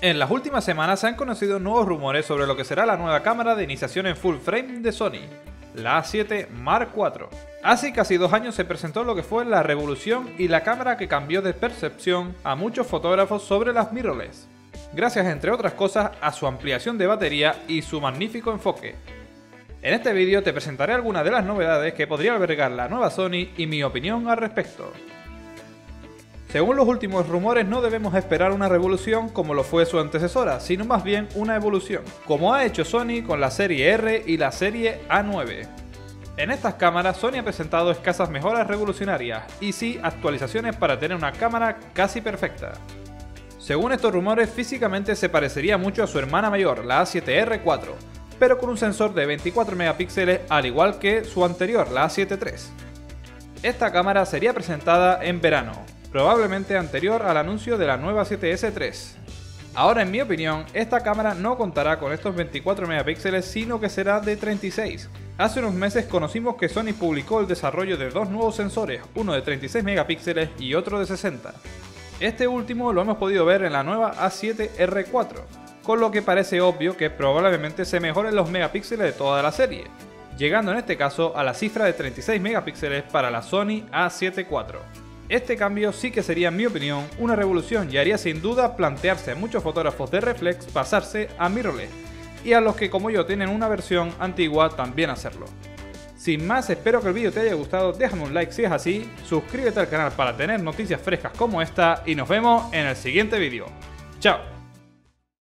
En las últimas semanas se han conocido nuevos rumores sobre lo que será la nueva cámara de iniciación en full frame de Sony, la A7 Mark IV. Hace casi dos años se presentó lo que fue la revolución y la cámara que cambió de percepción a muchos fotógrafos sobre las mirrorless, gracias entre otras cosas a su ampliación de batería y su magnífico enfoque. En este vídeo te presentaré algunas de las novedades que podría albergar la nueva Sony y mi opinión al respecto. Según los últimos rumores no debemos esperar una revolución como lo fue su antecesora, sino más bien una evolución, como ha hecho Sony con la serie R y la serie A9. En estas cámaras Sony ha presentado escasas mejoras revolucionarias y sí actualizaciones para tener una cámara casi perfecta. Según estos rumores, físicamente se parecería mucho a su hermana mayor, la A7R4, pero con un sensor de 24 megapíxeles al igual que su anterior, la A7 III. Esta cámara sería presentada en verano, probablemente anterior al anuncio de la nueva 7S3. Ahora en mi opinión, esta cámara no contará con estos 24 megapíxeles sino que será de 36. Hace unos meses conocimos que Sony publicó el desarrollo de dos nuevos sensores, uno de 36 megapíxeles y otro de 60. Este último lo hemos podido ver en la nueva A7R4, con lo que parece obvio que probablemente se mejoren los megapíxeles de toda la serie, llegando en este caso a la cifra de 36 megapíxeles para la Sony A7 IV. Este cambio sí que sería en mi opinión una revolución y haría sin duda plantearse a muchos fotógrafos de reflex pasarse a mirrorless y a los que como yo tienen una versión antigua también hacerlo. Sin más, espero que el vídeo te haya gustado, déjame un like si es así, suscríbete al canal para tener noticias frescas como esta y nos vemos en el siguiente vídeo. ¡Chao!